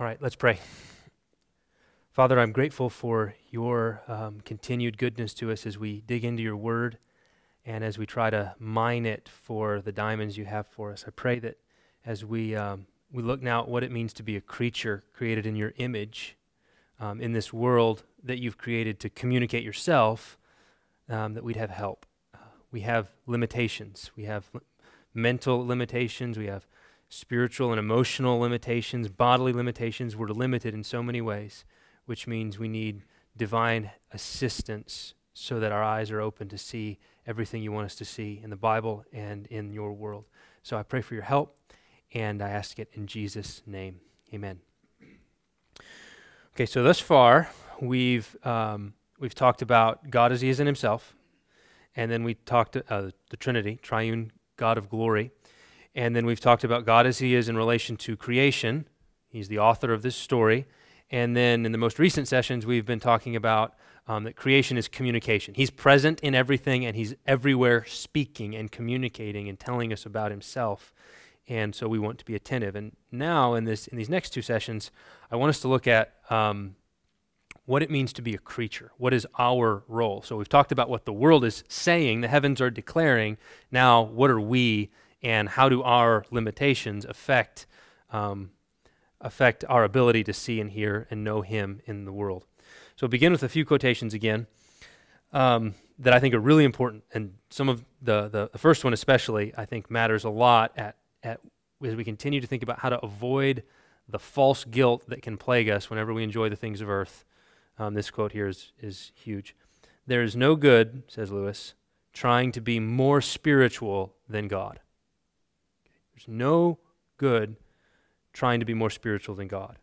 All right, let's pray. Father, I'm grateful for your um, continued goodness to us as we dig into your word and as we try to mine it for the diamonds you have for us. I pray that as we, um, we look now at what it means to be a creature created in your image um, in this world that you've created to communicate yourself, um, that we'd have help. Uh, we have limitations. We have mental limitations. We have spiritual and emotional limitations, bodily limitations. We're limited in so many ways, which means we need divine assistance so that our eyes are open to see everything you want us to see in the Bible and in your world. So I pray for your help, and I ask it in Jesus' name. Amen. Okay, so thus far we've um, we've talked about God as He is in Himself, and then we talked uh, the Trinity, Triune God of glory, and then we've talked about God as He is in relation to creation. He's the author of this story, and then in the most recent sessions we've been talking about um, that creation is communication. He's present in everything, and He's everywhere, speaking and communicating and telling us about Himself and so we want to be attentive. And now, in this in these next two sessions, I want us to look at um, what it means to be a creature. What is our role? So we've talked about what the world is saying, the heavens are declaring. Now, what are we, and how do our limitations affect um, affect our ability to see and hear and know Him in the world? So begin with a few quotations again. Um, that I think are really important, and some of the, the, the first one especially I think matters a lot at at, as we continue to think about how to avoid the false guilt that can plague us whenever we enjoy the things of earth. Um, this quote here is, is huge. There is no good, says Lewis, trying to be more spiritual than God. There's no good trying to be more spiritual than God.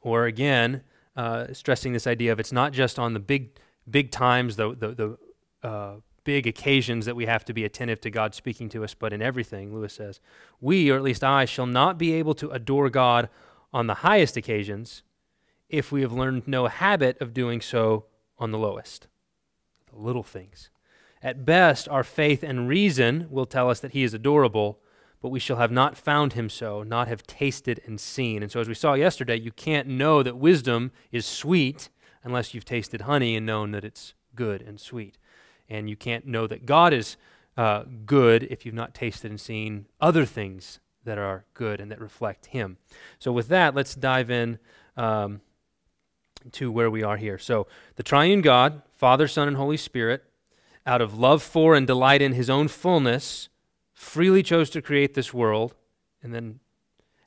Or again, uh, stressing this idea of it's not just on the big, big times, the, the, the uh, big occasions that we have to be attentive to God speaking to us, but in everything, Lewis says, we, or at least I, shall not be able to adore God on the highest occasions if we have learned no habit of doing so on the lowest, the little things. At best, our faith and reason will tell us that He is adorable, but we shall have not found Him so, not have tasted and seen. And so, as we saw yesterday, you can't know that wisdom is sweet unless you've tasted honey and known that it's good and sweet and you can't know that God is uh, good if you've not tasted and seen other things that are good and that reflect Him. So, with that, let's dive in um, to where we are here. So, the triune God, Father, Son, and Holy Spirit, out of love for and delight in His own fullness, freely chose to create this world, and then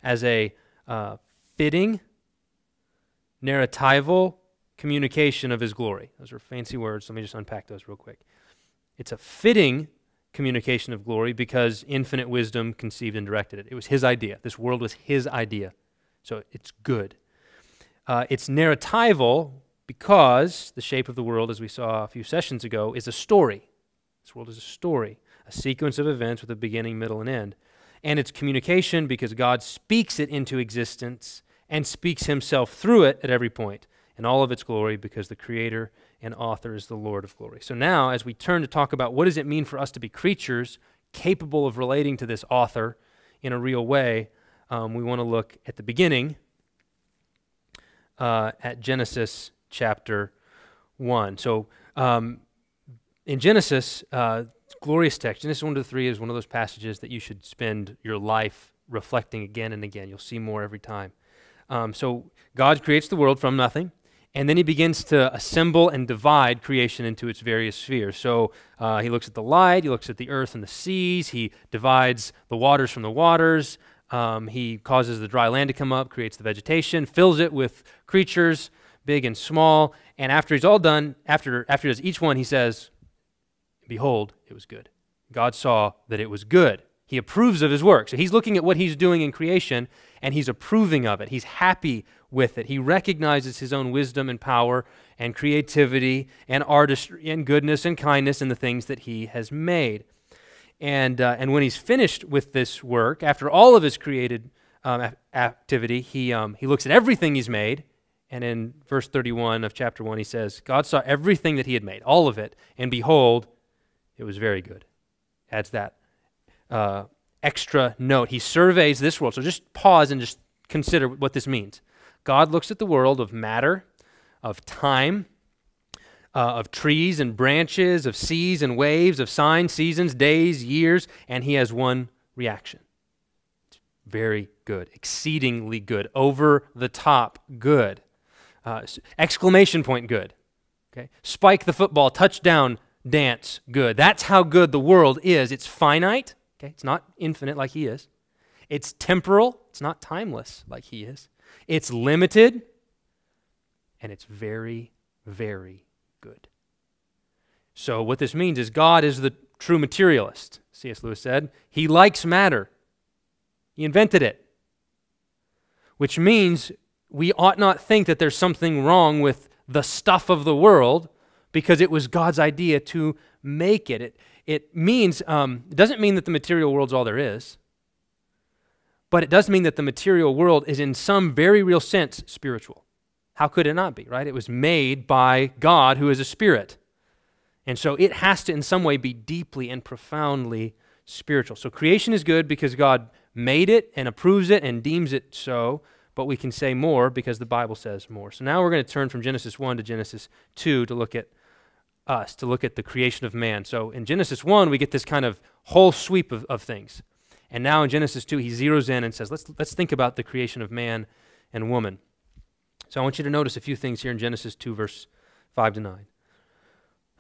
as a uh, fitting, narratival communication of his glory. Those are fancy words. Let me just unpack those real quick. It's a fitting communication of glory because infinite wisdom conceived and directed it. It was his idea. This world was his idea. So it's good. Uh, it's narratival because the shape of the world, as we saw a few sessions ago, is a story. This world is a story, a sequence of events with a beginning, middle, and end. And it's communication because God speaks it into existence and speaks himself through it at every point in all of its glory because the creator and author is the Lord of glory. So now as we turn to talk about what does it mean for us to be creatures capable of relating to this author in a real way, um, we want to look at the beginning uh, at Genesis chapter 1. So um, in Genesis, uh, glorious text, Genesis 1 to 3 is one of those passages that you should spend your life reflecting again and again. You'll see more every time. Um, so God creates the world from nothing. And then he begins to assemble and divide creation into its various spheres. So uh, he looks at the light, he looks at the earth and the seas, he divides the waters from the waters, um, he causes the dry land to come up, creates the vegetation, fills it with creatures, big and small. And after he's all done, after, after he does each one, he says, Behold, it was good. God saw that it was good. He approves of his work. So he's looking at what he's doing in creation and he's approving of it. He's happy with it. He recognizes his own wisdom and power and creativity and artistry and goodness and kindness in the things that he has made. And, uh, and when he's finished with this work, after all of his created um, activity, he, um, he looks at everything he's made. And in verse 31 of chapter 1, he says, God saw everything that he had made, all of it, and behold, it was very good. Adds that uh, extra note. He surveys this world. So just pause and just consider what this means. God looks at the world of matter, of time, uh, of trees and branches, of seas and waves, of signs, seasons, days, years, and he has one reaction. It's very good, exceedingly good, over the top good. Uh, exclamation point good. Okay? Spike the football, touchdown, dance good. That's how good the world is. It's finite, okay? It's not infinite like he is. It's temporal, it's not timeless like he is. It's limited, and it's very, very good. So, what this means is God is the true materialist, C.S. Lewis said. He likes matter, he invented it, which means we ought not think that there's something wrong with the stuff of the world because it was God's idea to make it. It, it means, um, it doesn't mean that the material world's all there is. But it does mean that the material world is, in some very real sense, spiritual. How could it not be, right? It was made by God, who is a spirit. And so it has to, in some way, be deeply and profoundly spiritual. So creation is good because God made it and approves it and deems it so, but we can say more because the Bible says more. So now we're going to turn from Genesis 1 to Genesis 2 to look at us, to look at the creation of man. So in Genesis 1, we get this kind of whole sweep of, of things. And now in Genesis 2, he zeroes in and says, let's, let's think about the creation of man and woman. So I want you to notice a few things here in Genesis 2, verse 5 to 9.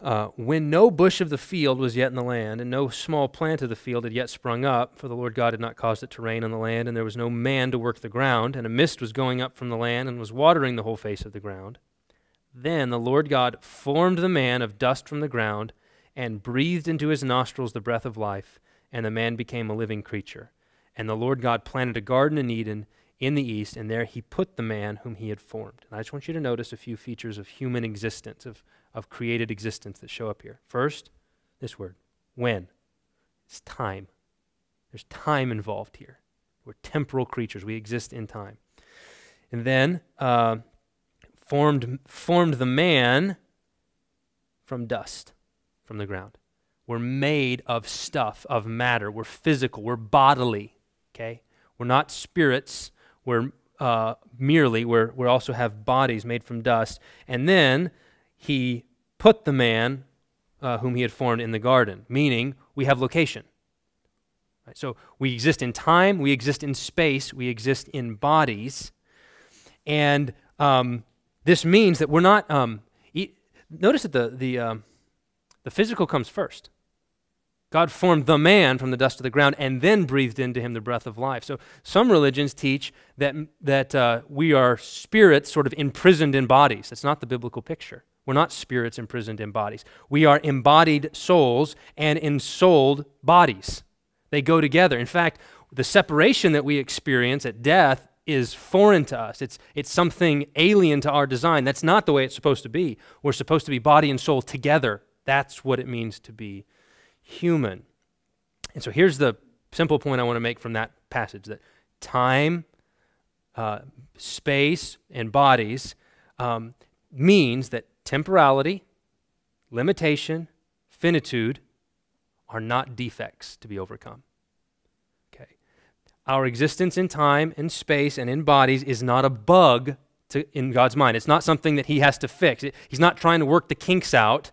Uh, when no bush of the field was yet in the land, and no small plant of the field had yet sprung up, for the Lord God had not caused it to rain on the land, and there was no man to work the ground, and a mist was going up from the land and was watering the whole face of the ground. Then the Lord God formed the man of dust from the ground, and breathed into his nostrils the breath of life and the man became a living creature. And the Lord God planted a garden in Eden in the east, and there he put the man whom he had formed. And I just want you to notice a few features of human existence, of, of created existence that show up here. First, this word, when. It's time. There's time involved here. We're temporal creatures, we exist in time. And then, uh, formed, formed the man from dust, from the ground. We're made of stuff, of matter. We're physical. We're bodily. Okay? We're not spirits. We're uh, merely, we're, we also have bodies made from dust. And then he put the man uh, whom he had formed in the garden, meaning we have location. Right? So we exist in time, we exist in space, we exist in bodies. And um, this means that we're not. Um, notice that the, the, um, the physical comes first. God formed the man from the dust of the ground and then breathed into him the breath of life. So some religions teach that, that uh, we are spirits sort of imprisoned in bodies. That's not the biblical picture. We're not spirits imprisoned in bodies. We are embodied souls and ensouled bodies. They go together. In fact, the separation that we experience at death is foreign to us. It's, it's something alien to our design. That's not the way it's supposed to be. We're supposed to be body and soul together. That's what it means to be human. And so here's the simple point I want to make from that passage that time, uh, space, and bodies um, means that temporality, limitation, finitude are not defects to be overcome. Our existence in time, in space, and in bodies is not a bug to, in God's mind. It's not something that He has to fix. He's not trying to work the kinks out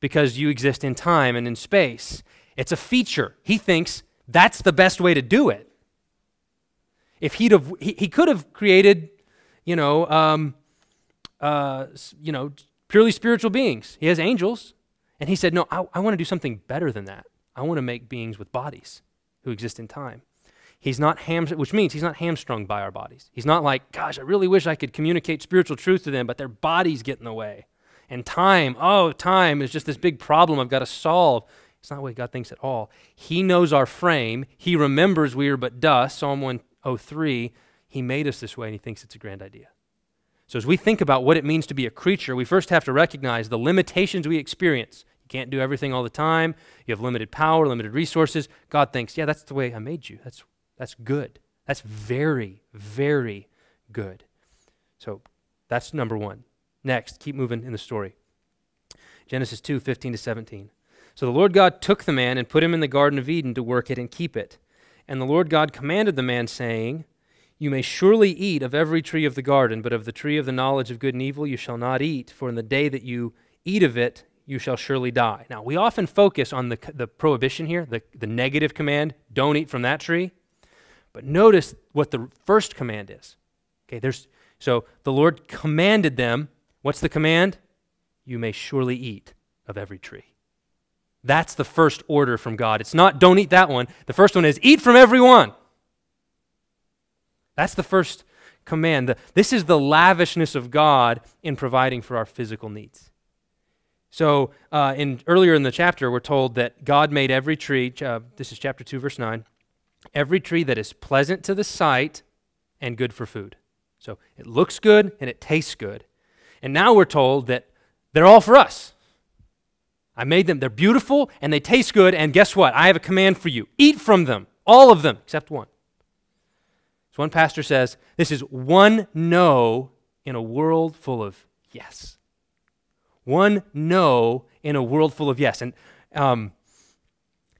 because you exist in time and in space. It's a feature. He thinks that's the best way to do it. If he'd have, he, he could have created, you know, um, uh, you know, purely spiritual beings. He has angels, and he said, no, I, I want to do something better than that. I want to make beings with bodies who exist in time. He's not ham, which means he's not hamstrung by our bodies. He's not like, gosh, I really wish I could communicate spiritual truth to them, but their bodies get in the way. And time, oh, time is just this big problem I've got to solve. It's not way God thinks at all. He knows our frame. He remembers we are but dust, Psalm 103. He made us this way, and He thinks it's a grand idea. So, as we think about what it means to be a creature, we first have to recognize the limitations we experience. You can't do everything all the time. You have limited power, limited resources. God thinks, yeah, that's the way I made you. That's, that's good. That's very, very good. So, that's number one. Next, keep moving in the story. Genesis 2 15 to 17. So the Lord God took the man and put him in the Garden of Eden to work it and keep it. And the Lord God commanded the man, saying, You may surely eat of every tree of the garden, but of the tree of the knowledge of good and evil you shall not eat, for in the day that you eat of it, you shall surely die. Now, we often focus on the, the prohibition here, the, the negative command, don't eat from that tree. But notice what the first command is. Okay, there's so the Lord commanded them. What's the command? You may surely eat of every tree. That's the first order from God. It's not don't eat that one. The first one is eat from every one. That's the first command. The, this is the lavishness of God in providing for our physical needs. So, uh, in earlier in the chapter, we're told that God made every tree. Uh, this is chapter two, verse nine. Every tree that is pleasant to the sight and good for food. So it looks good and it tastes good. And now we're told that they're all for us. I made them. They're beautiful and they taste good. And guess what? I have a command for you eat from them, all of them, except one. So one pastor says, This is one no in a world full of yes. One no in a world full of yes. And um,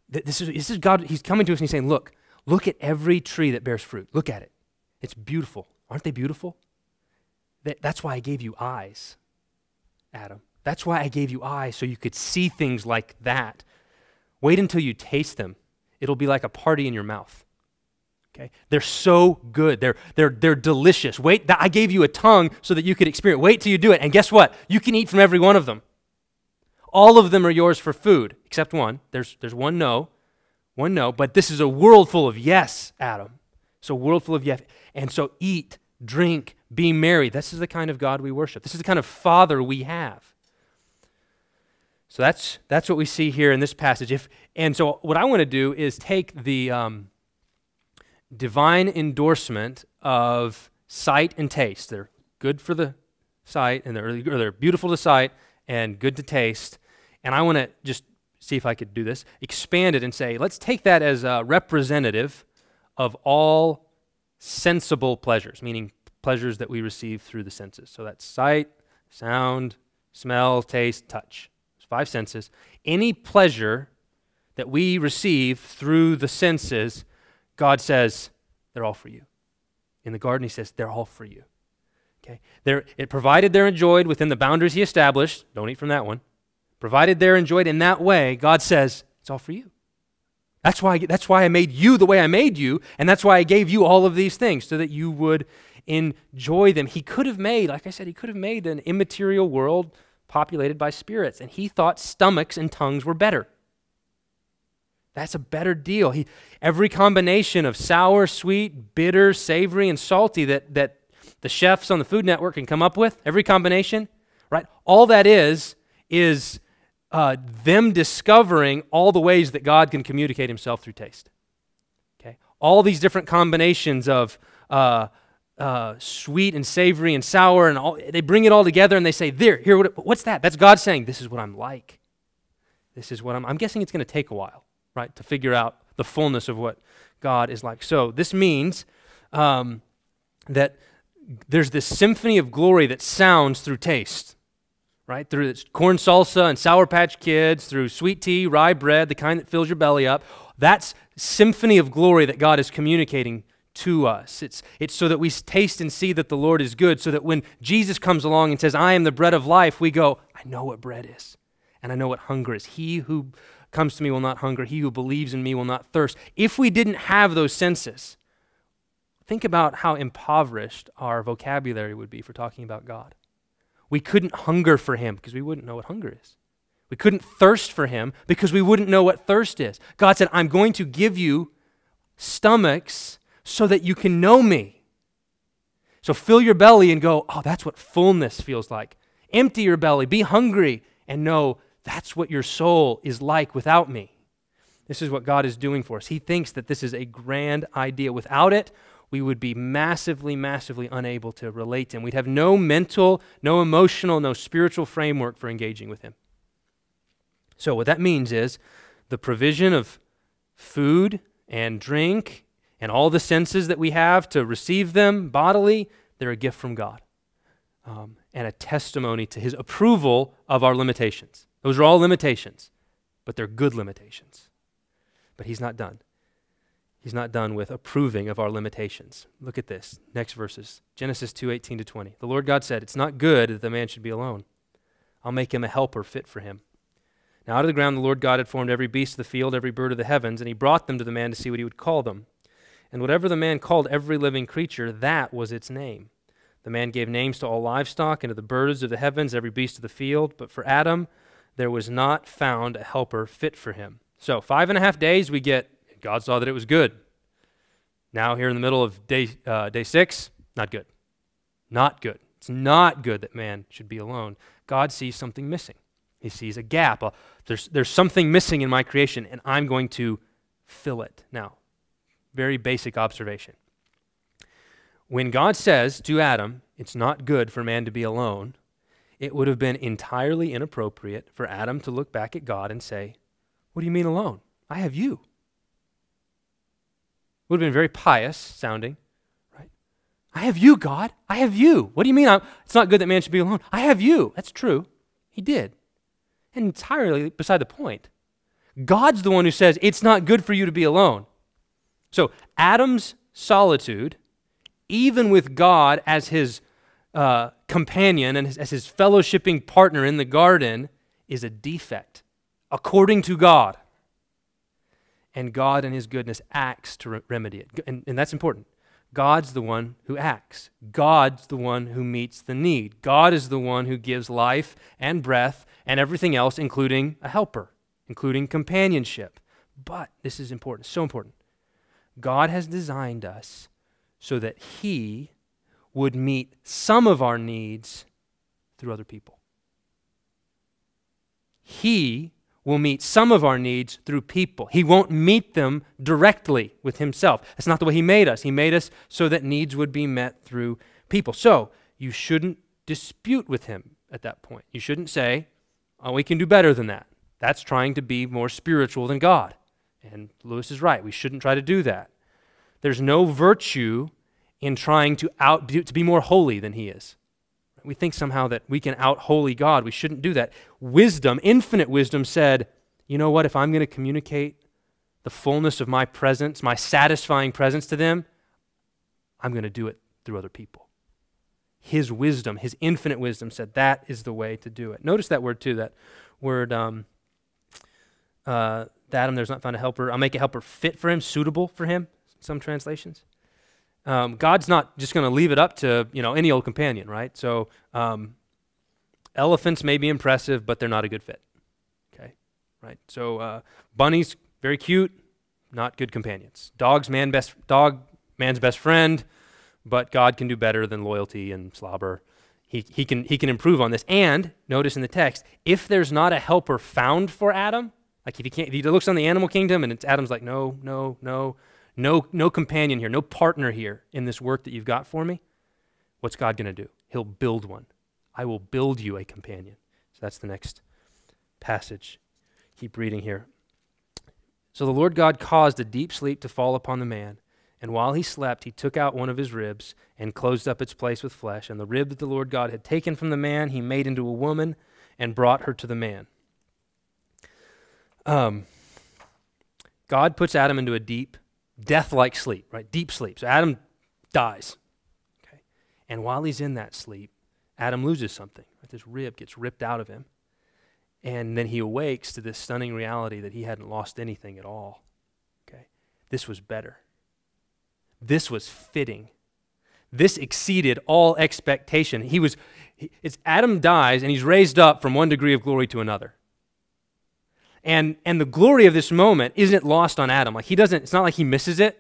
this, is, this is God, He's coming to us and He's saying, Look, look at every tree that bears fruit. Look at it. It's beautiful. Aren't they beautiful? That's why I gave you eyes, Adam. That's why I gave you eyes, so you could see things like that. Wait until you taste them. It'll be like a party in your mouth. Okay? They're so good. They're, they're, they're delicious. Wait, I gave you a tongue so that you could experience. Wait till you do it. And guess what? You can eat from every one of them. All of them are yours for food, except one. There's, there's one no. One no. But this is a world full of yes, Adam. So, world full of yes. And so, eat, drink, be merry. This is the kind of God we worship. This is the kind of Father we have. So that's that's what we see here in this passage. If and so, what I want to do is take the um, divine endorsement of sight and taste. They're good for the sight, and they're, they're beautiful to sight and good to taste. And I want to just see if I could do this, expand it and say, let's take that as a representative of all sensible pleasures, meaning pleasures that we receive through the senses. So that's sight, sound, smell, taste, touch. It's five senses. Any pleasure that we receive through the senses God says, they're all for you. In the garden, he says, they're all for you. Okay? They're, it provided they're enjoyed within the boundaries he established. Don't eat from that one. Provided they're enjoyed in that way, God says, it's all for you. That's why, that's why I made you the way I made you, and that's why I gave you all of these things, so that you would enjoy them. He could have made, like I said, he could have made an immaterial world populated by spirits, and he thought stomachs and tongues were better. That's a better deal. He, every combination of sour, sweet, bitter, savory, and salty that, that the chefs on the Food Network can come up with, every combination, right? All that is, is uh, them discovering all the ways that God can communicate himself through taste. Okay? All these different combinations of uh, uh, sweet and savory and sour, and all, they bring it all together and they say, There, here, what, what's that? That's God saying, This is what I'm like. This is what I'm. I'm guessing it's going to take a while right? To figure out the fullness of what God is like. So this means um, that there's this symphony of glory that sounds through taste, right? Through corn salsa and Sour Patch Kids, through sweet tea, rye bread, the kind that fills your belly up. That's symphony of glory that God is communicating to us. It's, it's so that we taste and see that the Lord is good, so that when Jesus comes along and says, I am the bread of life, we go, I know what bread is, and I know what hunger is. He who comes to me will not hunger. He who believes in me will not thirst. If we didn't have those senses, think about how impoverished our vocabulary would be for talking about God. We couldn't hunger for him because we wouldn't know what hunger is. We couldn't thirst for him because we wouldn't know what thirst is. God said, I'm going to give you stomachs so that you can know me. So fill your belly and go, oh, that's what fullness feels like. Empty your belly, be hungry, and know that's what your soul is like without me. This is what God is doing for us. He thinks that this is a grand idea. Without it, we would be massively, massively unable to relate to Him. We'd have no mental, no emotional, no spiritual framework for engaging with Him. So, what that means is the provision of food and drink and all the senses that we have to receive them bodily, they're a gift from God um, and a testimony to His approval of our limitations. Those are all limitations, but they're good limitations. But he's not done. He's not done with approving of our limitations. Look at this. Next verses. Genesis 2 18 to 20. The Lord God said, It's not good that the man should be alone. I'll make him a helper fit for him. Now, out of the ground, the Lord God had formed every beast of the field, every bird of the heavens, and he brought them to the man to see what he would call them. And whatever the man called every living creature, that was its name. The man gave names to all livestock and to the birds of the heavens, every beast of the field. But for Adam, there was not found a helper fit for him. So, five and a half days, we get God saw that it was good. Now, here in the middle of day, uh, day six, not good. Not good. It's not good that man should be alone. God sees something missing. He sees a gap. Uh, there's, there's something missing in my creation, and I'm going to fill it. Now, very basic observation. When God says to Adam, it's not good for man to be alone, it would have been entirely inappropriate for Adam to look back at God and say, What do you mean alone? I have you. Would have been very pious sounding, right? I have you, God. I have you. What do you mean I'm, it's not good that man should be alone? I have you. That's true. He did. And entirely beside the point. God's the one who says it's not good for you to be alone. So Adam's solitude, even with God as his uh, companion and as his fellowshipping partner in the garden, is a defect, according to God and God in his goodness acts to re- remedy it. And, and that's important. God's the one who acts. God's the one who meets the need. God is the one who gives life and breath and everything else, including a helper, including companionship. But this is important, so important. God has designed us so that He would meet some of our needs through other people. He will meet some of our needs through people. He won't meet them directly with himself. That's not the way he made us. He made us so that needs would be met through people. So you shouldn't dispute with him at that point. You shouldn't say, oh, we can do better than that. That's trying to be more spiritual than God. And Lewis is right. We shouldn't try to do that. There's no virtue in trying to out to be more holy than he is. We think somehow that we can out holy God. We shouldn't do that. Wisdom, infinite wisdom, said, you know what? If I'm going to communicate the fullness of my presence, my satisfying presence to them, I'm going to do it through other people. His wisdom, his infinite wisdom, said that is the way to do it. Notice that word too, that word, um, uh, Adam, there's not found a helper. I'll make a helper fit for him, suitable for him, some translations um, God's not just going to leave it up to you know any old companion, right? So um, elephants may be impressive, but they're not a good fit. Okay, right? So uh, bunnies very cute, not good companions. Dogs man best dog man's best friend, but God can do better than loyalty and slobber. He, he, can, he can improve on this. And notice in the text, if there's not a helper found for Adam, like if he can't, if he looks on the animal kingdom and it's Adam's like, no, no, no, no, no companion here, no partner here in this work that you've got for me. What's God going to do? He'll build one. I will build you a companion. So that's the next passage. Keep reading here. So the Lord God caused a deep sleep to fall upon the man. And while he slept, he took out one of his ribs and closed up its place with flesh. And the rib that the Lord God had taken from the man, he made into a woman and brought her to the man. Um, God puts Adam into a deep death like sleep, right? Deep sleep. So Adam dies. Okay. And while he's in that sleep, Adam loses something. Right? This rib gets ripped out of him. And then he awakes to this stunning reality that he hadn't lost anything at all. Okay. This was better. This was fitting. This exceeded all expectation. He was it's Adam dies and he's raised up from one degree of glory to another. And, and the glory of this moment isn't lost on Adam. Like he doesn't, it's not like he misses it.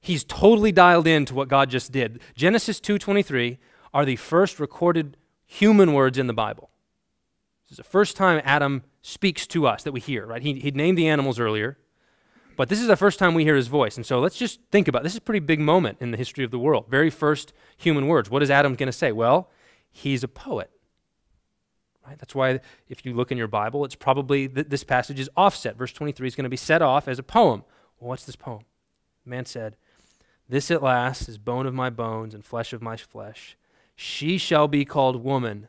He's totally dialed in to what God just did. Genesis 2.23 are the first recorded human words in the Bible. This is the first time Adam speaks to us that we hear, right? He, he'd named the animals earlier, but this is the first time we hear his voice. And so let's just think about it. this is a pretty big moment in the history of the world. Very first human words. What is Adam going to say? Well, he's a poet. Right? That's why if you look in your Bible, it's probably th- this passage is offset. Verse 23 is going to be set off as a poem. Well, what's this poem? The man said, This at last is bone of my bones and flesh of my flesh. She shall be called woman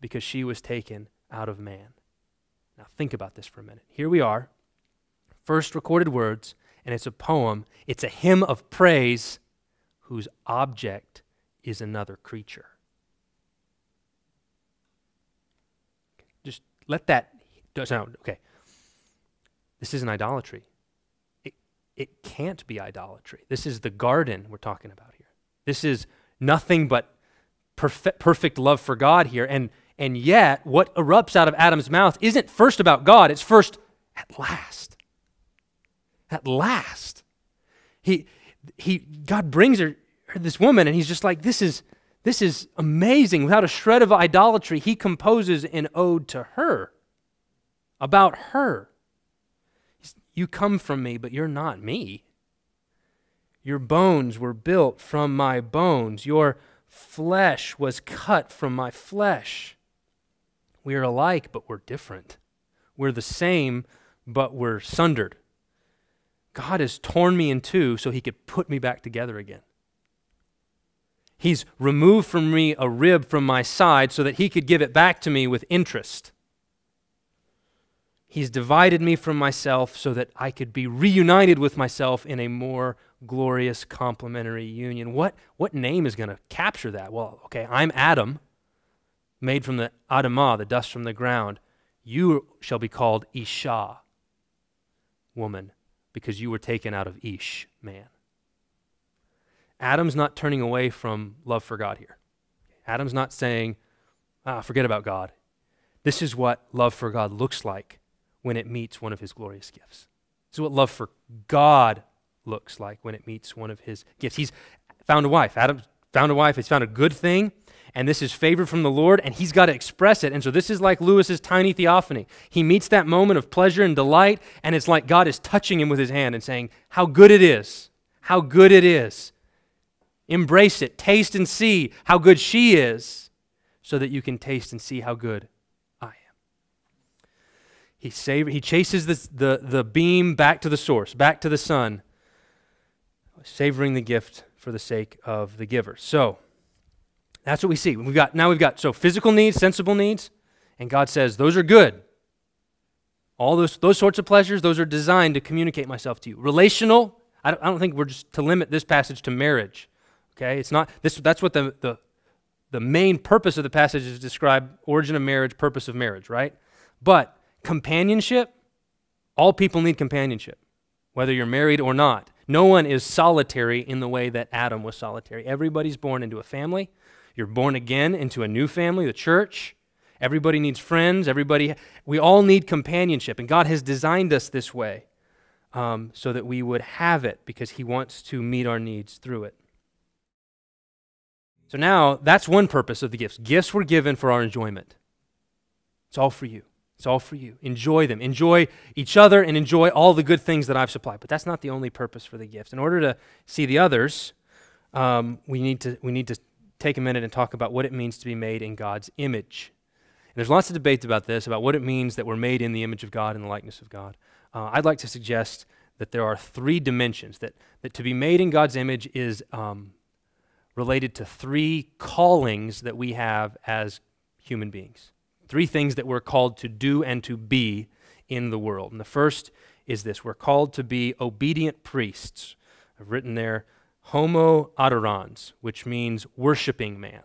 because she was taken out of man. Now think about this for a minute. Here we are, first recorded words, and it's a poem. It's a hymn of praise whose object is another creature. Just let that sound. Okay. This isn't idolatry. It, it can't be idolatry. This is the garden we're talking about here. This is nothing but perfect, perfect love for God here. And, and yet, what erupts out of Adam's mouth isn't first about God, it's first at last. At last. He, he, God brings her, her this woman, and he's just like, this is, this is amazing. Without a shred of idolatry, he composes an ode to her, about her. You come from me, but you're not me. Your bones were built from my bones. Your flesh was cut from my flesh. We are alike, but we're different. We're the same, but we're sundered. God has torn me in two so he could put me back together again. He's removed from me a rib from my side so that he could give it back to me with interest. He's divided me from myself so that I could be reunited with myself in a more glorious complementary union. What, what name is going to capture that? Well, okay, I'm Adam, made from the Adamah, the dust from the ground. You shall be called Isha, woman, because you were taken out of Ish, man. Adam's not turning away from love for God here. Adam's not saying, ah, forget about God. This is what love for God looks like when it meets one of his glorious gifts. This is what love for God looks like when it meets one of his gifts. He's found a wife. Adam found a wife. He's found a good thing, and this is favor from the Lord, and he's got to express it. And so this is like Lewis's tiny theophany. He meets that moment of pleasure and delight, and it's like God is touching him with his hand and saying, How good it is! How good it is! Embrace it. Taste and see how good she is, so that you can taste and see how good I am. he, savor, he chases the, the, the beam back to the source, back to the sun, savoring the gift for the sake of the giver. So that's what we see. We've got now we've got so physical needs, sensible needs, and God says those are good. All those those sorts of pleasures, those are designed to communicate myself to you. Relational, I don't, I don't think we're just to limit this passage to marriage. Okay, it's not this. That's what the the the main purpose of the passage is to describe origin of marriage, purpose of marriage, right? But Companionship, all people need companionship, whether you're married or not. No one is solitary in the way that Adam was solitary. Everybody's born into a family. You're born again into a new family, the church. Everybody needs friends. Everybody, we all need companionship. And God has designed us this way um, so that we would have it because He wants to meet our needs through it. So now that's one purpose of the gifts. Gifts were given for our enjoyment, it's all for you. It's all for you. Enjoy them. Enjoy each other and enjoy all the good things that I've supplied. But that's not the only purpose for the gifts. In order to see the others, um, we, need to, we need to take a minute and talk about what it means to be made in God's image. And there's lots of debate about this, about what it means that we're made in the image of God and the likeness of God. Uh, I'd like to suggest that there are three dimensions, that, that to be made in God's image is um, related to three callings that we have as human beings. Three things that we're called to do and to be in the world. And the first is this we're called to be obedient priests. I've written there homo adorans, which means worshiping man.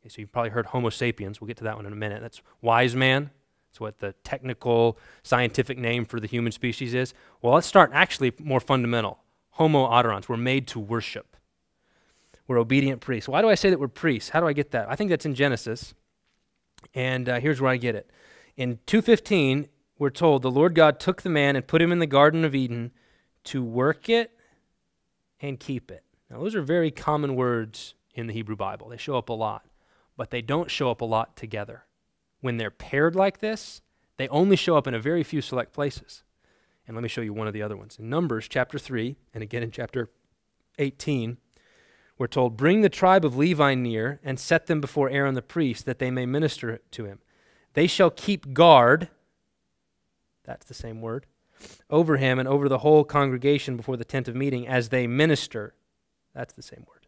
Okay, so you've probably heard homo sapiens. We'll get to that one in a minute. That's wise man. That's what the technical scientific name for the human species is. Well, let's start actually more fundamental. Homo adorans. We're made to worship. We're obedient priests. Why do I say that we're priests? How do I get that? I think that's in Genesis. And uh, here's where I get it. In 215, we're told the Lord God took the man and put him in the Garden of Eden to work it and keep it. Now, those are very common words in the Hebrew Bible. They show up a lot, but they don't show up a lot together. When they're paired like this, they only show up in a very few select places. And let me show you one of the other ones. In Numbers chapter 3, and again in chapter 18, we're told, Bring the tribe of Levi near and set them before Aaron the priest, that they may minister to him. They shall keep guard, that's the same word, over him and over the whole congregation before the tent of meeting as they minister. That's the same word.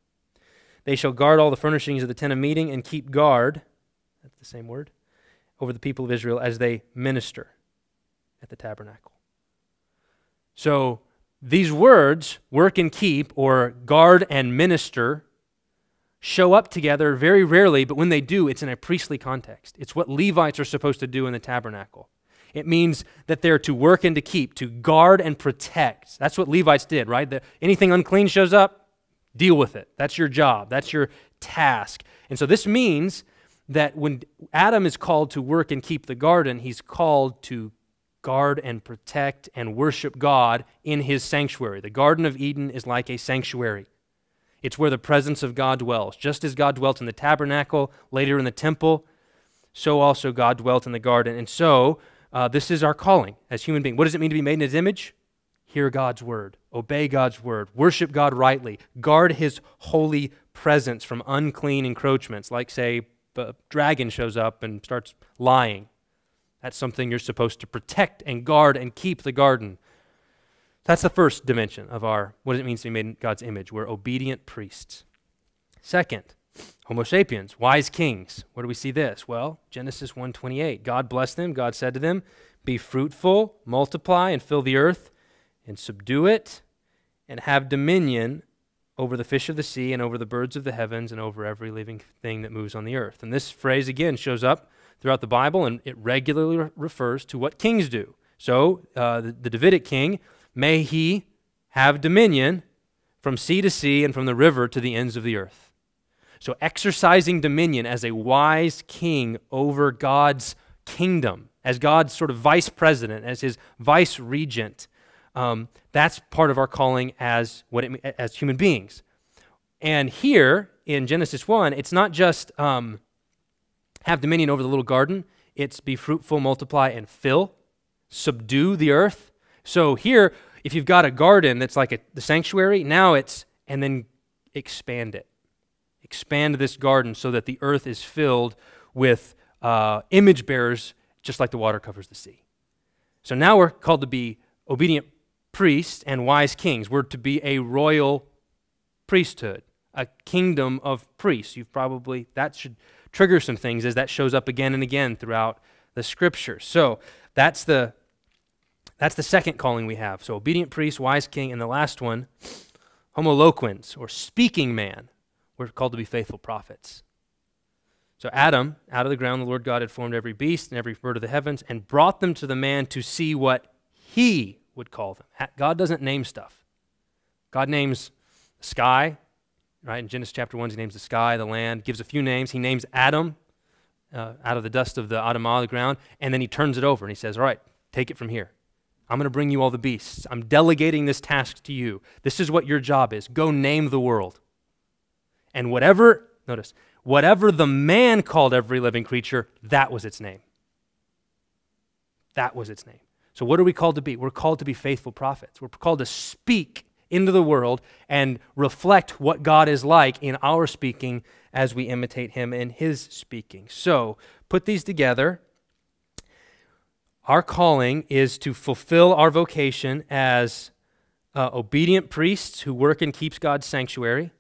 They shall guard all the furnishings of the tent of meeting and keep guard, that's the same word, over the people of Israel as they minister at the tabernacle. So These words, work and keep, or guard and minister, show up together very rarely, but when they do, it's in a priestly context. It's what Levites are supposed to do in the tabernacle. It means that they're to work and to keep, to guard and protect. That's what Levites did, right? The, anything unclean shows up, deal with it. That's your job, that's your task. And so this means that when Adam is called to work and keep the garden, he's called to guard and protect and worship God in his sanctuary. The Garden of Eden is like a sanctuary. It's where the presence of God dwells. Just as God dwelt in the tabernacle, later in the temple, so also God dwelt in the garden. And so, uh, this is our calling as human beings. What does it mean to be made in his image? Hear God's word, obey God's word, worship God rightly, guard his holy presence from unclean encroachments, like, say, a dragon shows up and starts lying. That's something you're supposed to protect and guard and keep the garden. That's the first dimension of our what it means to be made in God's image. We're obedient priests. Second, Homo sapiens, wise kings. Where do we see this? Well, Genesis 1:28. God blessed them. God said to them, "Be fruitful, multiply and fill the earth and subdue it and have dominion over the fish of the sea and over the birds of the heavens and over every living thing that moves on the earth." And this phrase again shows up throughout the Bible and it regularly refers to what kings do. So, uh, the, the Davidic king May he have dominion from sea to sea and from the river to the ends of the earth. So, exercising dominion as a wise king over God's kingdom, as God's sort of vice president, as his vice regent, um, that's part of our calling as, what it, as human beings. And here in Genesis 1, it's not just um, have dominion over the little garden, it's be fruitful, multiply, and fill, subdue the earth. So here, if you've got a garden that's like a, the sanctuary, now it's, and then expand it. Expand this garden so that the earth is filled with uh, image bearers, just like the water covers the sea. So now we're called to be obedient priests and wise kings. We're to be a royal priesthood, a kingdom of priests. You've probably, that should trigger some things as that shows up again and again throughout the scriptures. So that's the that's the second calling we have. So, obedient priest, wise king, and the last one, homoloquens, or speaking man. We're called to be faithful prophets. So, Adam, out of the ground, the Lord God had formed every beast and every bird of the heavens and brought them to the man to see what he would call them. God doesn't name stuff. God names the sky, right? In Genesis chapter 1, he names the sky, the land, gives a few names. He names Adam uh, out of the dust of the Adamah, the ground, and then he turns it over and he says, All right, take it from here. I'm going to bring you all the beasts. I'm delegating this task to you. This is what your job is. Go name the world. And whatever, notice, whatever the man called every living creature, that was its name. That was its name. So, what are we called to be? We're called to be faithful prophets. We're called to speak into the world and reflect what God is like in our speaking as we imitate him in his speaking. So, put these together our calling is to fulfill our vocation as uh, obedient priests who work and keeps God's sanctuary,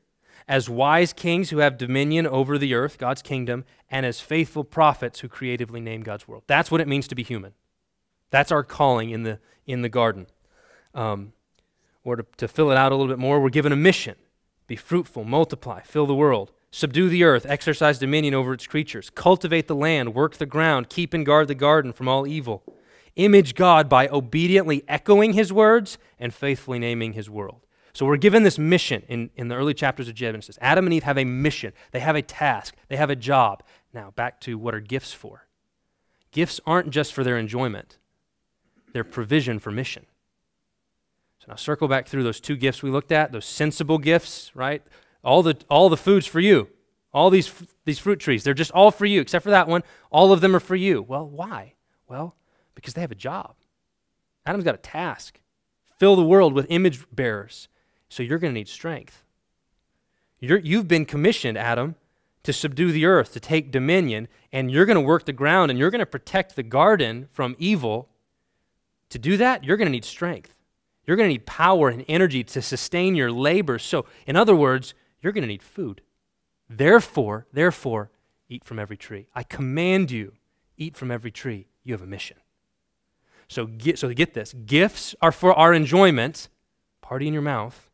as wise kings who have dominion over the earth, God's kingdom, and as faithful prophets who creatively name God's world. That's what it means to be human. That's our calling in the, in the garden. Um, or to, to fill it out a little bit more, we're given a mission be fruitful, multiply, fill the world. Subdue the earth, exercise dominion over its creatures, cultivate the land, work the ground, keep and guard the garden from all evil. Image God by obediently echoing his words and faithfully naming his world. So we're given this mission in, in the early chapters of Genesis. Adam and Eve have a mission, they have a task, they have a job. Now, back to what are gifts for? Gifts aren't just for their enjoyment, they're provision for mission. So now circle back through those two gifts we looked at, those sensible gifts, right? All the, all the food's for you. All these, these fruit trees, they're just all for you, except for that one. All of them are for you. Well, why? Well, because they have a job. Adam's got a task fill the world with image bearers. So you're going to need strength. you you've been commissioned, Adam, to subdue the earth, to take dominion, and you're going to work the ground and you're going to protect the garden from evil. To do that, you're going to need strength. You're going to need power and energy to sustain your labor. So, in other words, you're going to need food. Therefore, therefore, eat from every tree. I command you, eat from every tree. You have a mission. So get, so get this gifts are for our enjoyment, party in your mouth,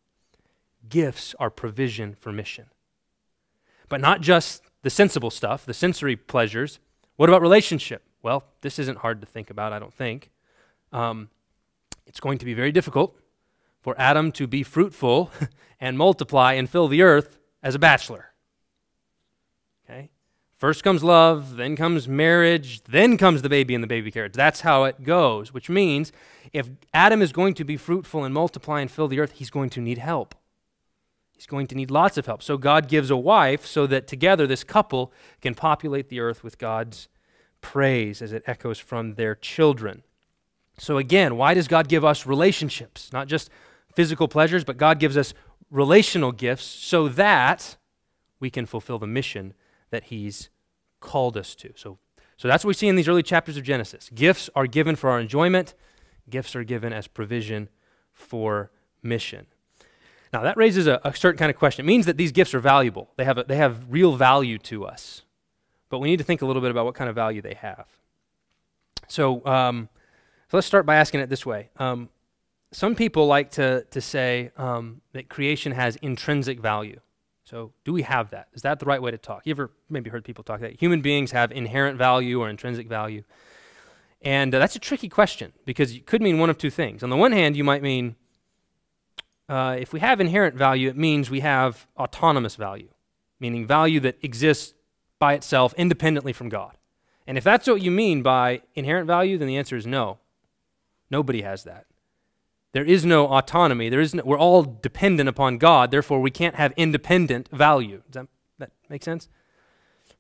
gifts are provision for mission. But not just the sensible stuff, the sensory pleasures. What about relationship? Well, this isn't hard to think about, I don't think. Um, it's going to be very difficult for Adam to be fruitful and multiply and fill the earth as a bachelor. Okay? First comes love, then comes marriage, then comes the baby and the baby carriage. That's how it goes, which means if Adam is going to be fruitful and multiply and fill the earth, he's going to need help. He's going to need lots of help. So God gives a wife so that together this couple can populate the earth with God's praise as it echoes from their children. So again, why does God give us relationships? Not just physical pleasures, but God gives us relational gifts so that we can fulfill the mission that He's called us to. So, so that's what we see in these early chapters of Genesis. Gifts are given for our enjoyment, gifts are given as provision for mission. Now, that raises a, a, certain kind of question. It means that these gifts are valuable, they have, a, they have real value to us. But we need to think a little bit about what kind of value they have. So, um, so let's start by asking it this way. Um, some people like to, to say um, that creation has intrinsic value. So, do we have that? Is that the right way to talk? You ever maybe heard people talk that human beings have inherent value or intrinsic value? And uh, that's a tricky question because it could mean one of two things. On the one hand, you might mean uh, if we have inherent value, it means we have autonomous value, meaning value that exists by itself independently from God. And if that's what you mean by inherent value, then the answer is no. Nobody has that. There is no autonomy. There is no, we're all dependent upon God, therefore we can't have independent value. Does that, that make sense?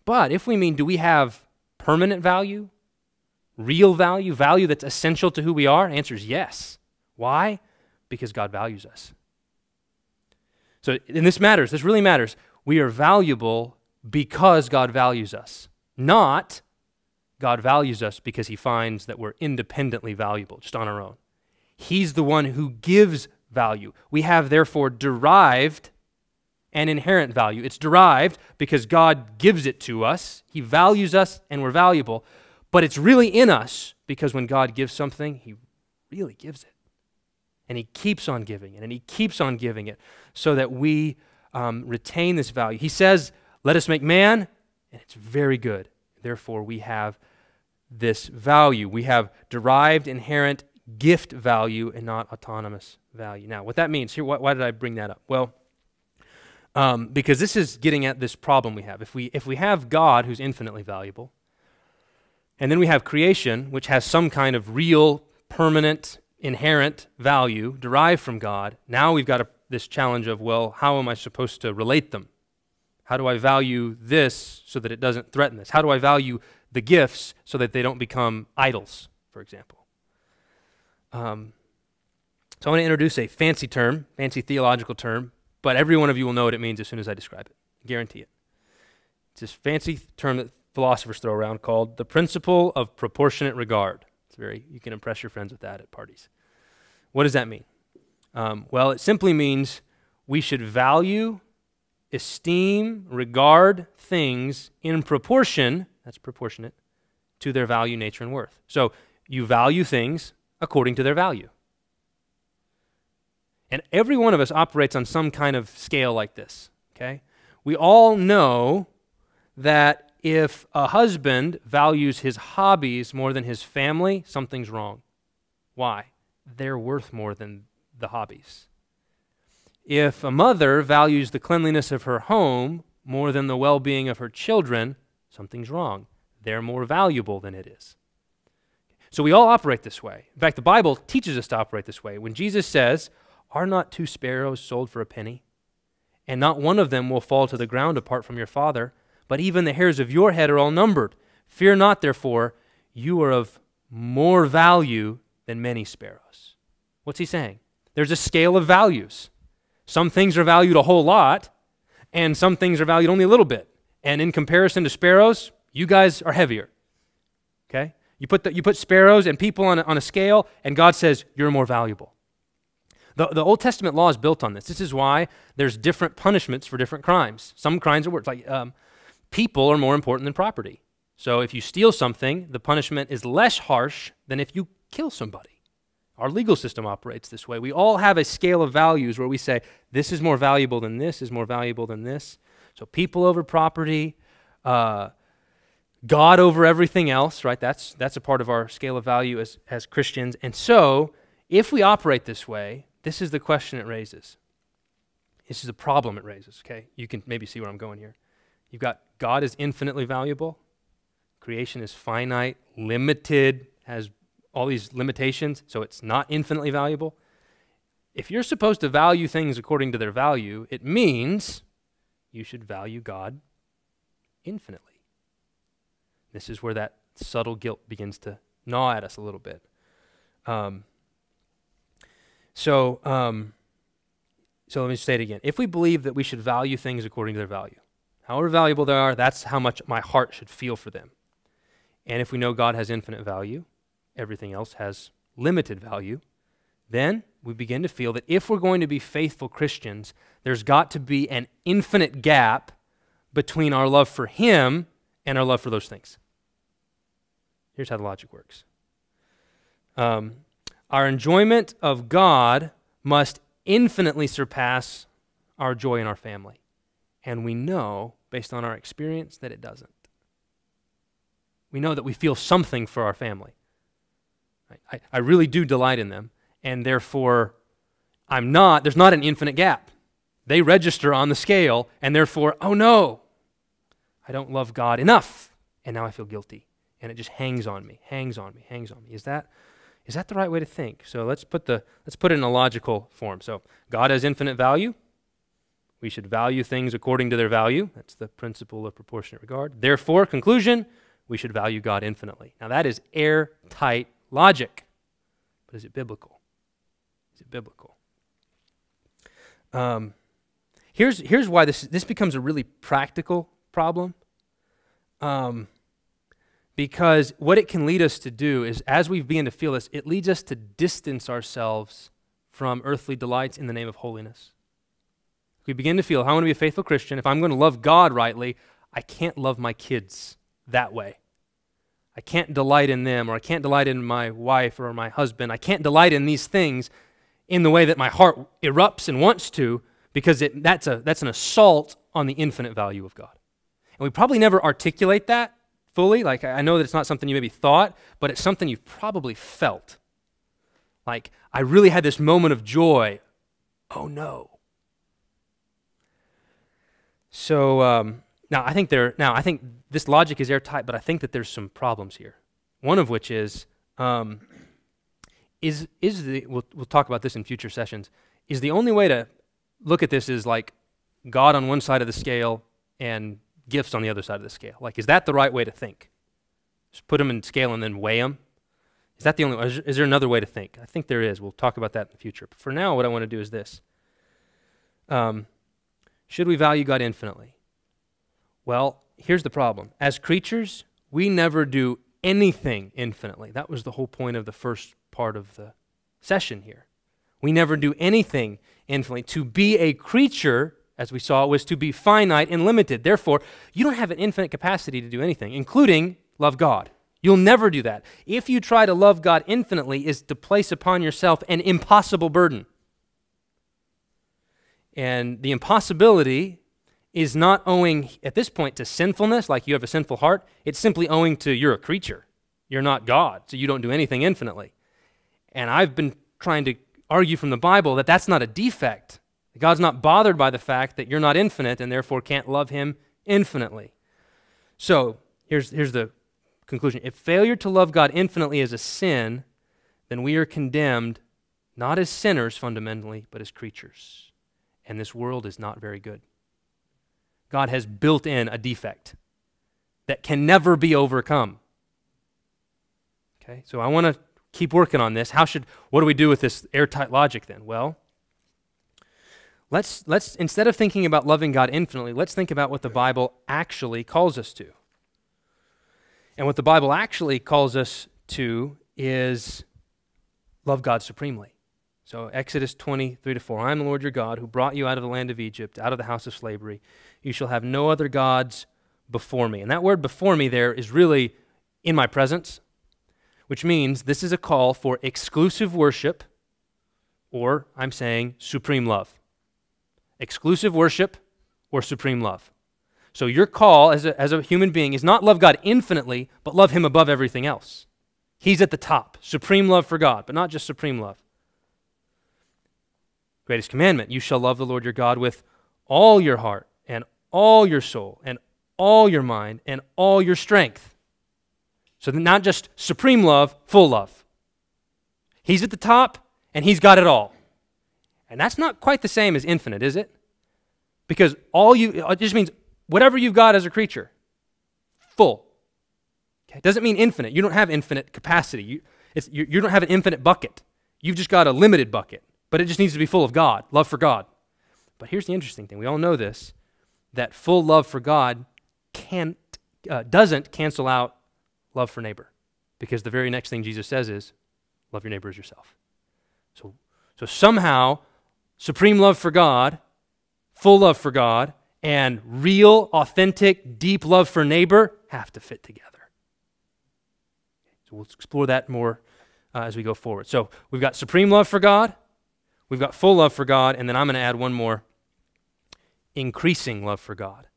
But if we mean do we have permanent value, real value, value that's essential to who we are? Answer is yes. Why? Because God values us. So, and this matters, this really matters. We are valuable because God values us, not God values us because he finds that we're independently valuable, just on our own. He's the one who gives value. We have, therefore, derived an inherent value. It's derived because God gives it to us. He values us and we're valuable. But it's really in us because when God gives something, He really gives it. And He keeps on giving it and He keeps on giving it so that we um, retain this value. He says, Let us make man, and it's very good. Therefore, we have this value. We have derived inherent gift value and not autonomous value. Now, what that means here, why, did I bring that up? Well, um, because this is getting at this problem we have. If we, if we have God who's infinitely valuable, and then we have creation, which has some kind of real, permanent, inherent value derived from God, now we've got a this challenge of, well, how am I supposed to relate them? How do I value this so that it doesn't threaten this? How do I value the gifts so that they don't become idols, for example? Um, so I want to introduce a fancy term, fancy theological term, but every one of you will know what it means as soon as I describe it. Guarantee it. It's this fancy term that philosophers throw around called the principle of proportionate regard. It's very you can impress your friends with that at parties. What does that mean? Um, well, it simply means we should value, esteem, regard things in proportion, that's proportionate, to their value, nature, and worth. So you value things according to their value. And every one of us operates on some kind of scale like this, okay? We all know that if a husband values his hobbies more than his family, something's wrong. Why? They're worth more than the hobbies. If a mother values the cleanliness of her home more than the well being of her children, something's wrong. They're more valuable than it is. So we all operate this way. In fact, the Bible teaches us to operate this way. When Jesus says, Are not two sparrows sold for a penny? And not one of them will fall to the ground apart from your Father, but even the hairs of your head are all numbered. Fear not, therefore, you are of more value than many sparrows. What's he saying? There's a scale of values. Some things are valued a whole lot, and some things are valued only a little bit. And in comparison to sparrows, you guys are heavier. Okay? You put, the, you put sparrows and people on a, on a scale, and God says, You're more valuable. The, the Old Testament law is built on this. This is why there's different punishments for different crimes. Some crimes are worse. Like um, people are more important than property. So if you steal something, the punishment is less harsh than if you kill somebody. Our legal system operates this way. We all have a scale of values where we say, this is more valuable than this, is more valuable than this. So people over property, uh, God over everything else, right? That's, that's a part of our scale of value as, as Christians. And so, if we operate this way, this is the question it raises. This is the problem it raises, okay? You can maybe see where I'm going here. You've got God is infinitely valuable, creation is finite, limited, has all these limitations, so it's not infinitely valuable. If you're supposed to value things according to their value, it means you should value God infinitely. This is where that subtle guilt begins to gnaw at us a little bit. Um, so, um, so let me say it again. If we believe that we should value things according to their value, however valuable they are, that's how much my heart should feel for them. And if we know God has infinite value, everything else has limited value, then we begin to feel that if we're going to be faithful Christians, there's got to be an infinite gap between our love for Him and our love for those things. Here's how the logic works um, our enjoyment of God must infinitely surpass our joy in our family. And we know, based on our experience, that it doesn't. We know that we feel something for our family. I, I really do delight in them, and therefore, I'm not, there's not an infinite gap. They register on the scale, and therefore, oh no, I don't love God enough, and now I feel guilty. And it just hangs on me, hangs on me, hangs on me. Is that, is that the right way to think? So let's put, the, let's put it in a logical form. So God has infinite value. We should value things according to their value. That's the principle of proportionate regard. Therefore, conclusion, we should value God infinitely. Now, that is airtight logic. But is it biblical? Is it biblical? Um, here's, here's why this, this becomes a really practical problem. Um, because what it can lead us to do is, as we begin to feel this, it leads us to distance ourselves from earthly delights in the name of holiness. We begin to feel, I want to be a faithful Christian. If I'm going to love God rightly, I can't love my kids that way. I can't delight in them, or I can't delight in my wife or my husband. I can't delight in these things in the way that my heart erupts and wants to, because it, that's, a, that's an assault on the infinite value of God. And we probably never articulate that fully. Like, I know that it's not something you maybe thought, but it's something you've probably felt. Like, I really had this moment of joy. Oh no. So, um, now I think there. Now I think this logic is airtight, but I think that there's some problems here. One of which is, um, is is the we'll we'll talk about this in future sessions. Is the only way to look at this is like God on one side of the scale and gifts on the other side of the scale. Like, is that the right way to think? Just put them in scale and then weigh them? Is that the only? Is, there another way to think? I think there is. We'll talk about that in the future. But for now, what I want to do is this um, Should we value God infinitely? Well, here's the problem. As creatures, we never do anything infinitely. That was the whole point of the first part of the session here. We never do anything infinitely. To be a creature as we saw, was to be finite and limited. Therefore, you don't have an infinite capacity to do anything, including love God. You'll never do that. If you try to love God infinitely, is to place upon yourself an impossible burden. And the impossibility is not owing at this point to sinfulness, like you have a sinful heart. It's simply owing to you're a creature. You're not God, so you don't do anything infinitely. And I've been trying to argue from the Bible that that's not a defect. God's not bothered by the fact that you're not infinite and therefore can't love Him infinitely. So here's, here's the conclusion if failure to love God infinitely is a sin, then we are condemned not as sinners fundamentally, but as creatures. And this world is not very good. God has built in a defect that can never be overcome. Okay, so I want to keep working on this. How should, what do we do with this airtight logic then? Well, Let's, let's, instead of thinking about loving God infinitely, let's think about what the Bible actually calls us to. And what the Bible actually calls us to is love God supremely. So, Exodus 23 to 4 I am the Lord your God who brought you out of the land of Egypt, out of the house of slavery. You shall have no other gods before me. And that word before me there is really in my presence. Which means this is a call for exclusive worship, or I'm saying supreme love. Exclusive worship or supreme love. So your call as a, as a human being is not love God infinitely, but love Him above everything else. He's at the top. Supreme love for God, but not just supreme love. Greatest commandment you shall love the Lord your God with all your heart and all your soul and all your mind and all your strength. So, not just supreme love, full love. He's at the top and he's got it all. And that's not quite the same as infinite, is it? Because all you, it just means whatever you've got as a creature, full. Okay? Doesn't mean infinite. You don't have infinite capacity. You, you, you don't have an infinite bucket. You've just got a limited bucket, but it just needs to be full of God, love for God. But here's the interesting thing we all know this that full love for God can't, uh, doesn't cancel out love for neighbor. Because the very next thing Jesus says is, love your neighbor as yourself. So, so somehow, supreme love for God, full love for God, and real, authentic, deep love for neighbor have to fit together. So we'll explore that more uh, as we go forward. So we've got supreme love for God, we've got full love for God, and then I'm going to add one more increasing love for God.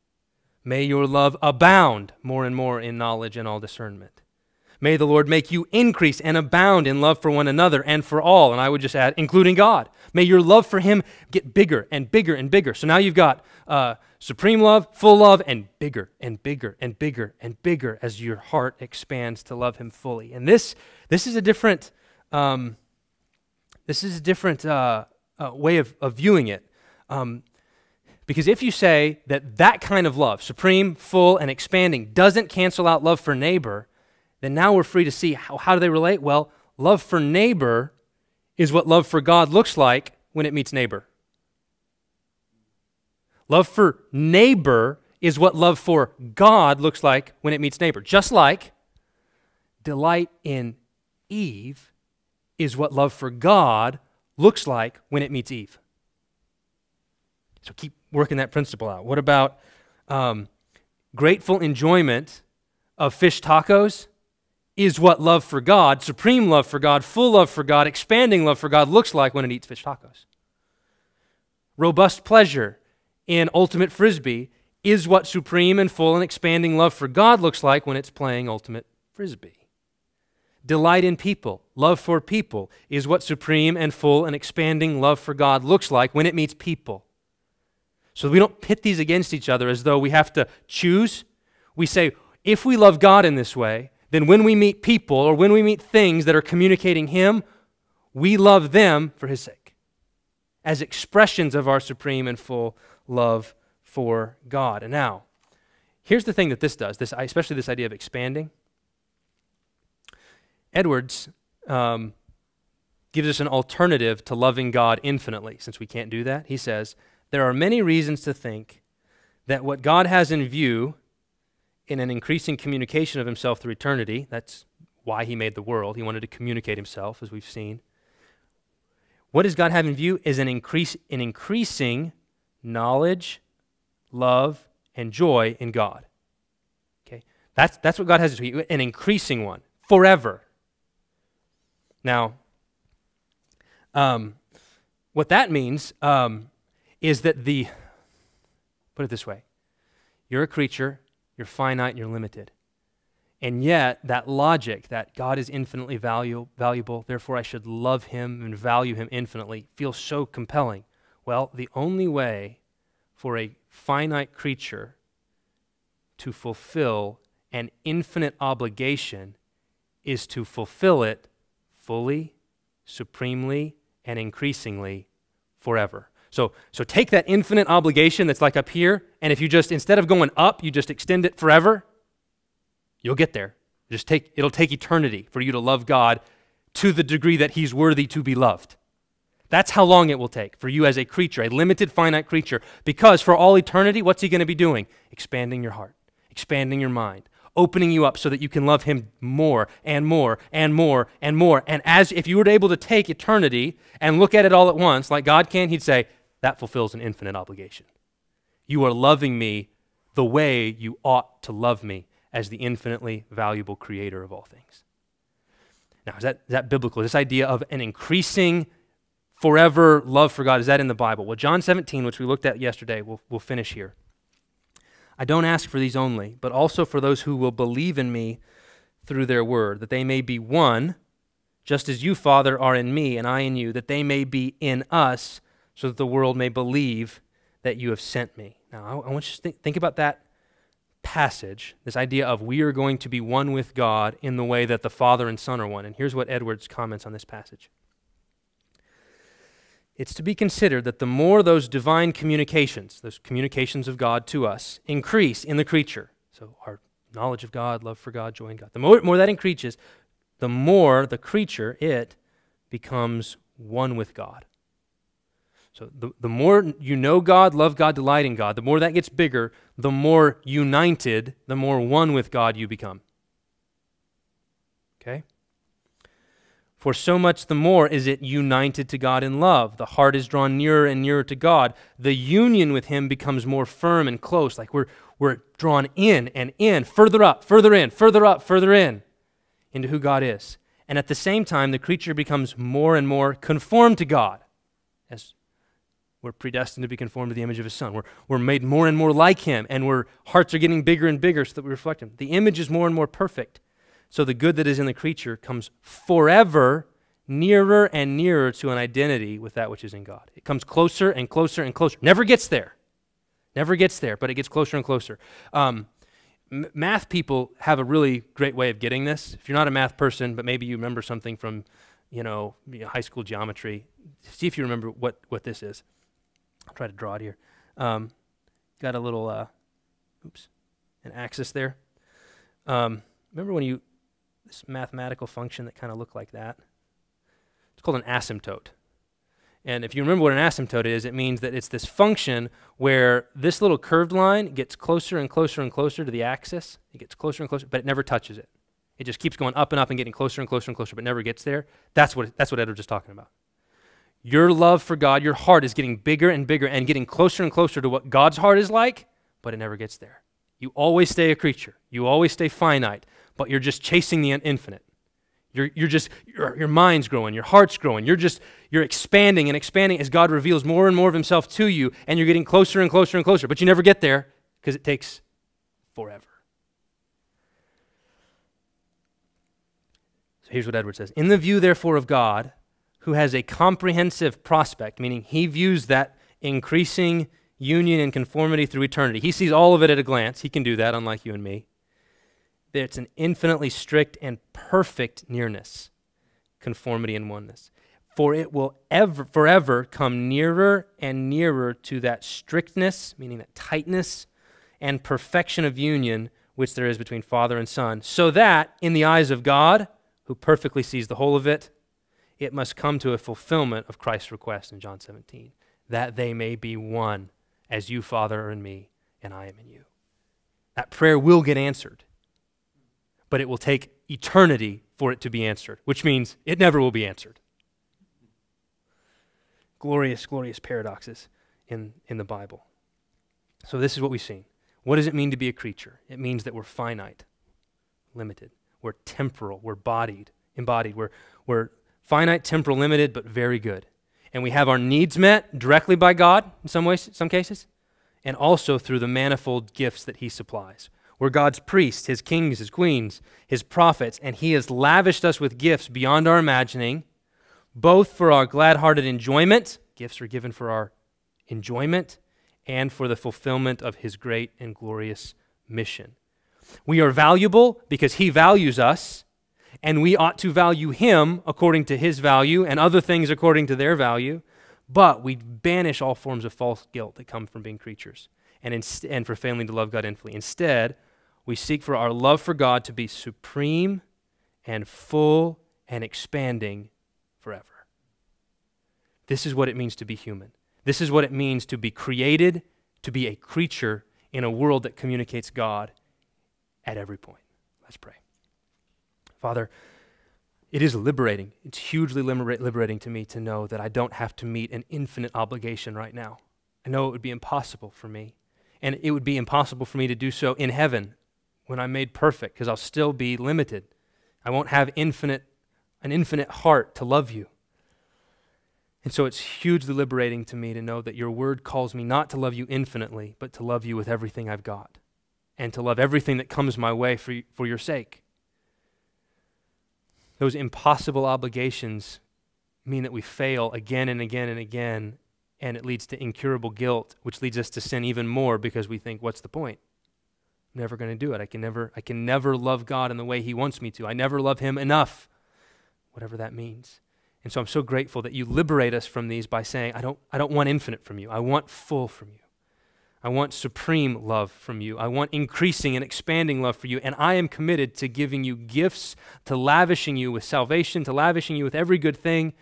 May your love abound more and more in knowledge and all discernment. May the Lord make you increase and abound in love for one another and for all. And I would just add, including God. May your love for Him get bigger and bigger and bigger. So now you've got uh, supreme love, full love, and bigger and bigger and bigger and bigger as your heart expands to love Him fully. And this, this is a different, um, this is a different uh, uh, way of, of viewing it. Um, because if you say that that kind of love, supreme, full, and expanding, doesn't cancel out love for neighbor, then now we're free to see how, how do they relate? Well, love for neighbor is what love for God looks like when it meets neighbor. Love for neighbor is what love for God looks like when it meets neighbor. Just like delight in Eve is what love for God looks like when it meets Eve. So keep working that principle out. What about um, grateful enjoyment of fish tacos is what love for God, supreme love for God, full love for God, expanding love for God looks like when it eats fish tacos. Robust pleasure in ultimate frisbee is what supreme and full and expanding love for God looks like when it's playing ultimate frisbee. Delight in people, love for people, is what supreme and full and expanding love for God looks like when it meets people. So we don't pit these against each other as though we have to choose. We say, if we love God in this way, then when we meet people or when we meet things that are communicating Him, we love them for His sake as expressions of our supreme and full love for God. And now, here's the thing that this does, this, especially this idea of expanding. Edwards um, gives us an alternative to loving God infinitely, since we can't do that. He says, There are many reasons to think that what God has in view in an increasing communication of himself through eternity. That's why he made the world. He wanted to communicate himself, as we've seen. What does God have in view? Is an, increase, an increasing knowledge, love, and joy in God. Okay? That's, that's what God has in view, an increasing one, forever. Now, um, what that means um, is that the, put it this way, you're a creature you're finite you're limited. And yet, that logic that God is infinitely value, valuable, therefore I should love him and value him infinitely, feels so compelling. Well, the only way for a finite creature to fulfill an infinite obligation is to fulfill it fully, supremely, and increasingly forever. So, so take that infinite obligation that's like up here, and if you just, instead of going up, you just extend it forever, you'll get there. Just take, it'll take eternity for you to love God to the degree that He's worthy to be loved. That's how long it will take for you as a creature, a limited, finite creature. Because for all eternity, what's He going to be doing? Expanding your heart, expanding your mind, opening you up so that you can love Him more and more and more and more. And as if you were able to take eternity and look at it all at once, like God can, He'd say, that fulfills an infinite obligation. You are loving me the way you ought to love me as the infinitely valuable creator of all things. Now, is that, is that biblical? This idea of an increasing forever love for God, is that in the Bible? Well, John 17, which we looked at yesterday, we'll, we'll finish here. I don't ask for these only, but also for those who will believe in me through their word, that they may be one, just as you, Father, are in me and I in you, that they may be in us, so that the world may believe that you have sent me. Now, I, I want you to think, think about that passage, this idea of we are going to be one with God in the way that the Father and Son are one. And here's what Edwards comments on this passage. It's to be considered that the more those divine communications, those communications of God to us, increase in the creature, so our knowledge of God, love for God, joy in God, the more, more that increases, the more the creature, it, becomes one with God. So the, the more you know God, love God, delight in God, the more that gets bigger, the more united, the more one with God you become. Okay? For so much the more is it united to God in love. The heart is drawn nearer and nearer to God. The union with Him becomes more firm and close, like we're, we're drawn in and in, further up, further in, further up, further in into who God is. And at the same time, the creature becomes more and more conformed to God we're predestined to be conformed to the image of his son. We're, we're made more and more like him, and our hearts are getting bigger and bigger so that we reflect him. The image is more and more perfect. So the good that is in the creature comes forever nearer and nearer to an identity with that which is in God. It comes closer and closer and closer. Never gets there. Never gets there, but it gets closer and closer. Um, math people have a really great way of getting this. If you're not a math person, but maybe you remember something from, you know, high school geometry, see if you remember what, what this is. I'll try to draw it here. Um, got a little, uh, oops, an axis there. Um, remember when you, this mathematical function that kind of looked like that? It's called an asymptote. And if you remember what an asymptote is, it means that it's this function where this little curved line gets closer and closer and closer to the axis. It gets closer and closer, but it never touches it. It just keeps going up and up and getting closer and closer and closer, but never gets there. That's what, that's what Edward's just talking about. Your love for God, your heart is getting bigger and bigger and getting closer and closer to what God's heart is like, but it never gets there. You always stay a creature, you always stay finite, but you're just chasing the infinite. You're, you're just, your, your mind's growing, your heart's growing. You're just, you're expanding and expanding as God reveals more and more of himself to you, and you're getting closer and closer and closer, but you never get there because it takes forever. So here's what Edward says In the view, therefore, of God, who has a comprehensive prospect, meaning he views that increasing union and conformity through eternity. He sees all of it at a glance. He can do that, unlike you and me. It's an infinitely strict and perfect nearness, conformity and oneness. For it will ever, forever come nearer and nearer to that strictness, meaning that tightness and perfection of union which there is between Father and Son, so that in the eyes of God, who perfectly sees the whole of it, it must come to a fulfillment of Christ's request in John 17, that they may be one, as you, Father, are in me, and I am in you. That prayer will get answered, but it will take eternity for it to be answered, which means it never will be answered. Glorious, glorious paradoxes in, in the Bible. So, this is what we've seen. What does it mean to be a creature? It means that we're finite, limited. We're temporal, we're bodied, embodied. We're, we're finite, temporal, limited, but very good. And we have our needs met directly by God in some ways, some cases, and also through the manifold gifts that He supplies. We're God's priests, His kings, His queens, His prophets, and He has lavished us with gifts beyond our imagining, both for our glad hearted enjoyment, gifts are given for our enjoyment, and for the fulfillment of His great and glorious mission. We are valuable because He values us and we ought to value him according to his value and other things according to their value. But we banish all forms of false guilt that come from being creatures and, inst- and for failing to love God infinitely. Instead, we seek for our love for God to be supreme and full and expanding forever. This is what it means to be human. This is what it means to be created, to be a creature in a world that communicates God at every point. Let's pray. Father, it is liberating. It's hugely liberating to me to know that I don't have to meet an infinite obligation right now. I know it would be impossible for me. And it would be impossible for me to do so in heaven when I'm made perfect because I'll still be limited. I won't have infinite an infinite heart to love you. And so it's hugely liberating to me to know that your word calls me not to love you infinitely, but to love you with everything I've got and to love everything that comes my way for, for your sake. Those impossible obligations mean that we fail again and again and again, and it leads to incurable guilt, which leads us to sin even more because we think, what's the point? I'm never going to do it. I can never, I can never love God in the way He wants me to. I never love Him enough, whatever that means. And so I'm so grateful that you liberate us from these by saying, I don't, I don't want infinite from you. I want full from you. I want supreme love from you. I want increasing and expanding love for you. And I am committed to giving you gifts, to lavishing you with salvation, to lavishing you with every good thing,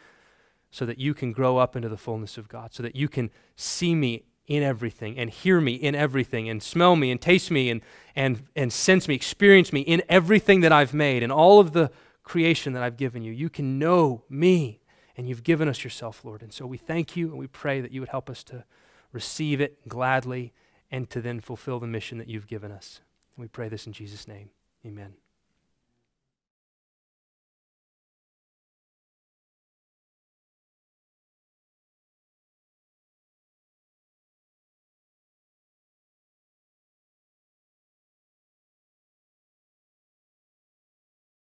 so that you can grow up into the fullness of God, so that you can see me in everything and hear me in everything and smell me and taste me and, and, and sense me, experience me in everything that I've made and all of the creation that I've given you. You can know me, and you've given us yourself, Lord. And so we thank you and we pray that you would help us to receive it gladly and to then fulfill the mission that you've given us. And we pray this in Jesus' name. Amen.